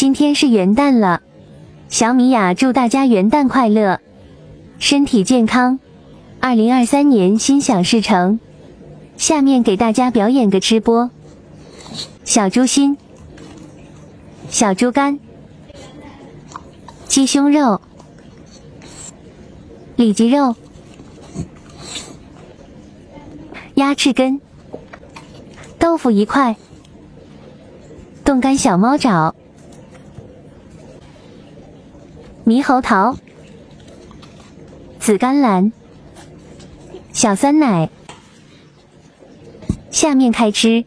今天是元旦了，小米娅祝大家元旦快乐，身体健康，二零二三年心想事成。下面给大家表演个吃播：小猪心、小猪肝、鸡胸肉、里脊肉、鸭翅根、豆腐一块。冻干小猫爪、猕猴桃、紫甘蓝、小酸奶，下面开吃。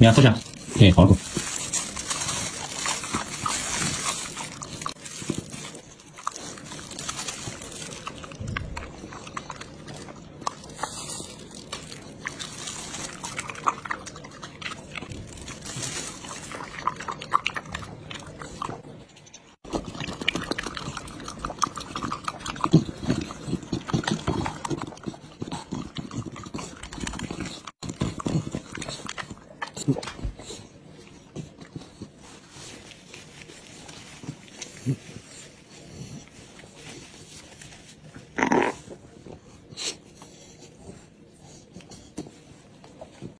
你要坐下，对，好住。